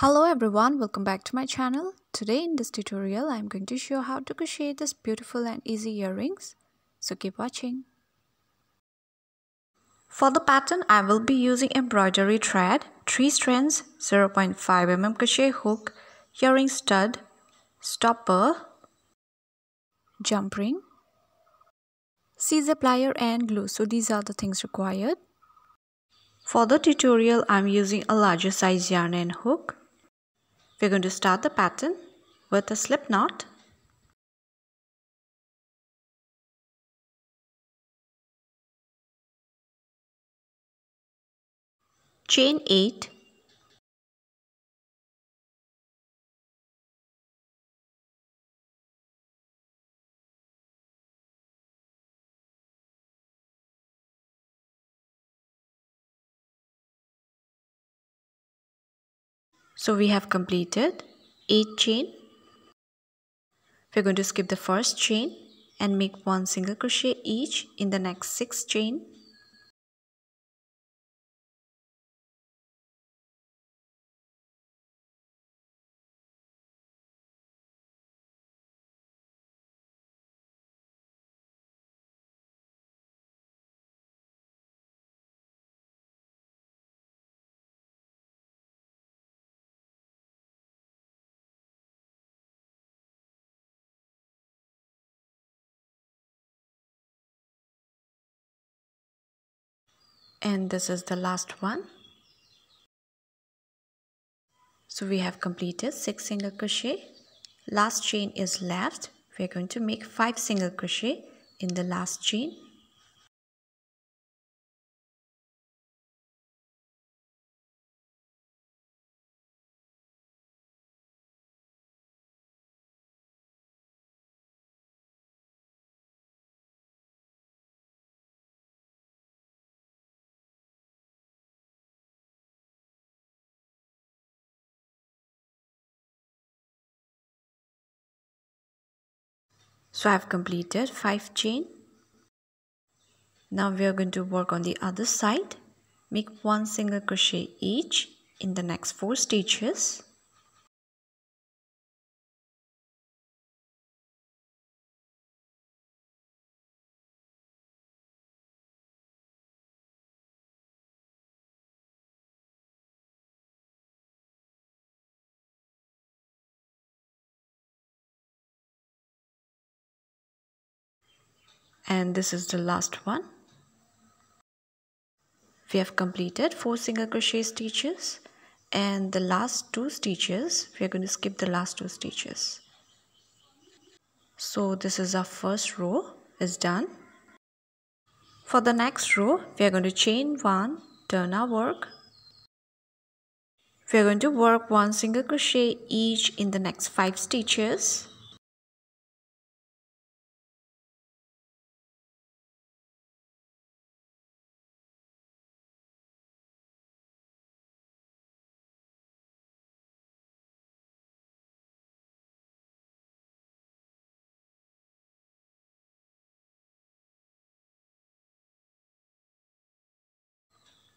Hello everyone, welcome back to my channel. Today in this tutorial, I'm going to show how to crochet this beautiful and easy earrings. So keep watching. For the pattern, I will be using embroidery thread, 3 strands, 0.5 mm crochet hook, earring stud, stopper, jump ring, scissor plier and glue. So these are the things required. For the tutorial, I'm using a larger size yarn and hook. We're going to start the pattern with a slip knot. Chain 8 So we have completed 8 chain. We're going to skip the first chain and make one single crochet each in the next 6 chain. And this is the last one. So we have completed six single crochet. Last chain is left. We're going to make five single crochet in the last chain So I have completed 5 chain. Now we are going to work on the other side. Make one single crochet each in the next 4 stitches. And this is the last one. We have completed four single crochet stitches. And the last two stitches we are going to skip the last two stitches. So this is our first row. Is done. For the next row we are going to chain one turn our work. We are going to work one single crochet each in the next five stitches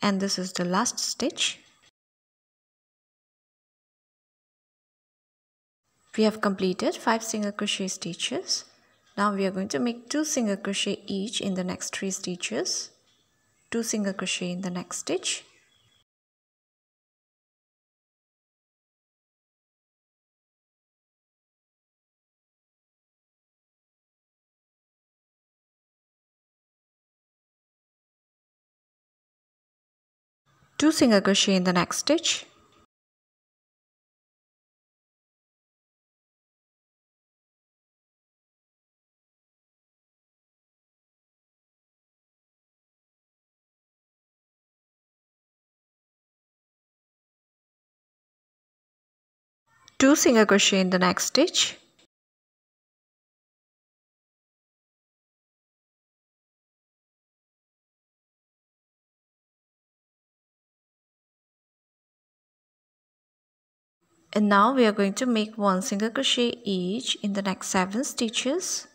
and this is the last stitch. We have completed 5 single crochet stitches. Now we are going to make 2 single crochet each in the next 3 stitches. 2 single crochet in the next stitch two single crochet in the next stitch. Two single crochet in the next stitch and now we are going to make one single crochet each in the next seven stitches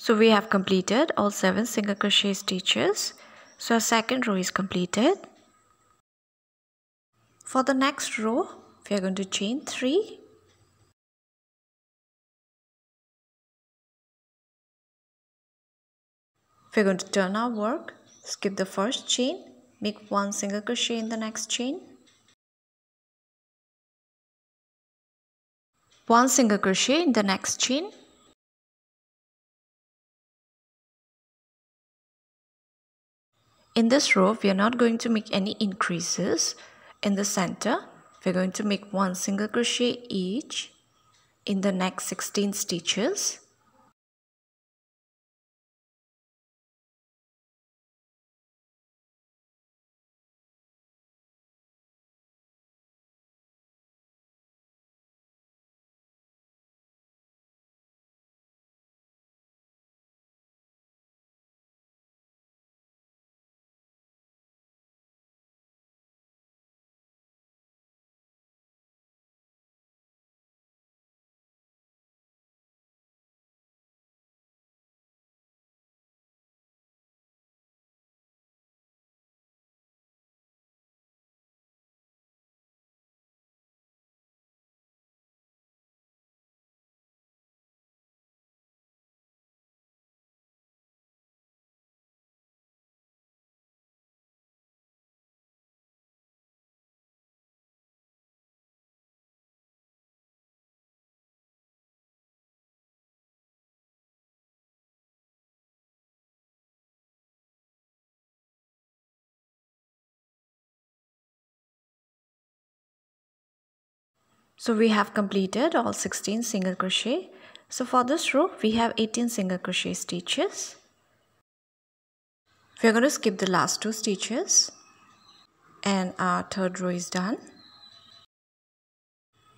So we have completed all 7 single crochet stitches. So our second row is completed. For the next row, we are going to chain 3. We're going to turn our work, skip the first chain, make one single crochet in the next chain. One single crochet in the next chain In this row, we are not going to make any increases. In the center, we're going to make one single crochet each in the next 16 stitches. So we have completed all 16 single crochet. So for this row, we have 18 single crochet stitches. We're going to skip the last two stitches and our third row is done.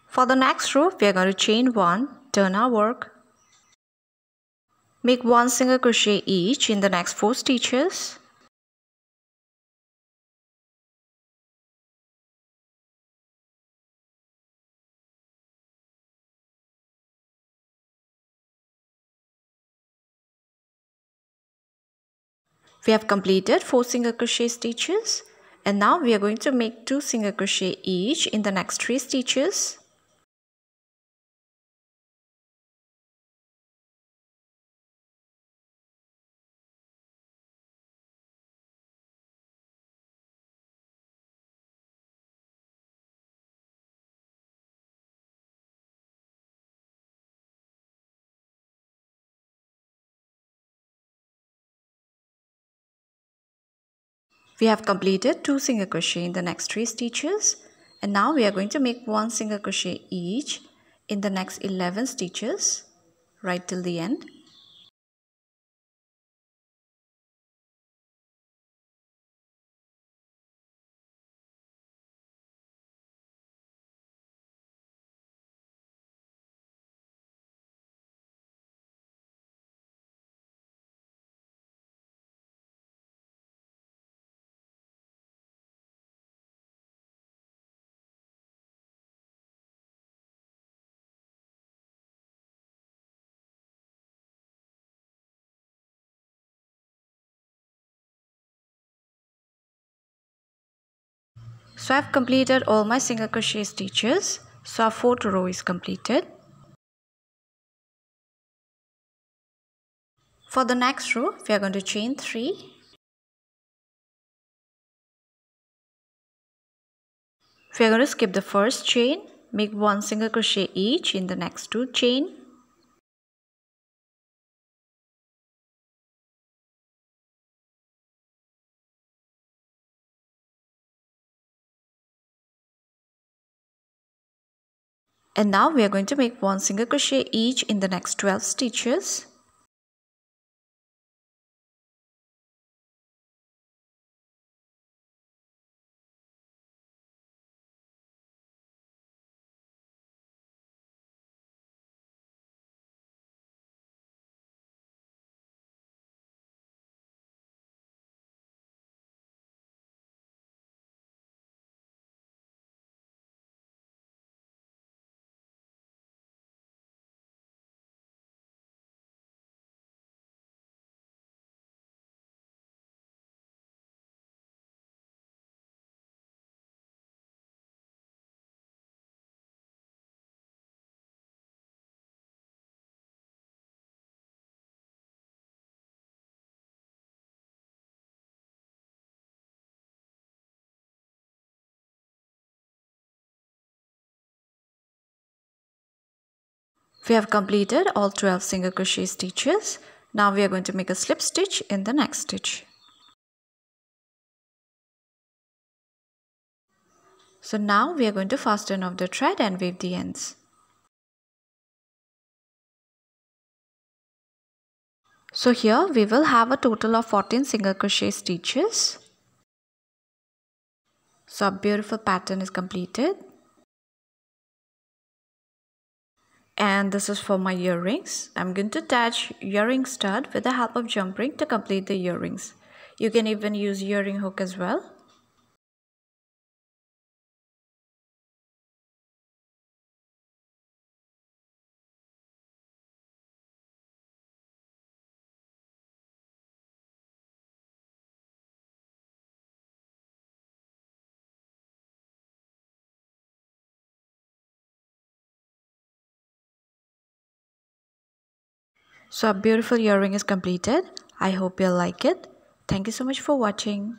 For the next row, we are going to chain 1, turn our work, make 1 single crochet each in the next 4 stitches. We have completed 4 single crochet stitches and now we are going to make 2 single crochet each in the next 3 stitches. We have completed 2 single crochet in the next 3 stitches and now we are going to make 1 single crochet each in the next 11 stitches right till the end. So I've completed all my single crochet stitches. So our fourth row is completed. For the next row, we are going to chain 3. We are going to skip the first chain, make one single crochet each in the next two chain. And now we are going to make one single crochet each in the next 12 stitches. We have completed all 12 single crochet stitches. Now we are going to make a slip stitch in the next stitch. So now we are going to fasten off the thread and weave the ends. So here we will have a total of 14 single crochet stitches. So a beautiful pattern is completed. And this is for my earrings. I'm going to attach earring stud with the help of jump ring to complete the earrings. You can even use earring hook as well. So a beautiful earring is completed. I hope you'll like it. Thank you so much for watching.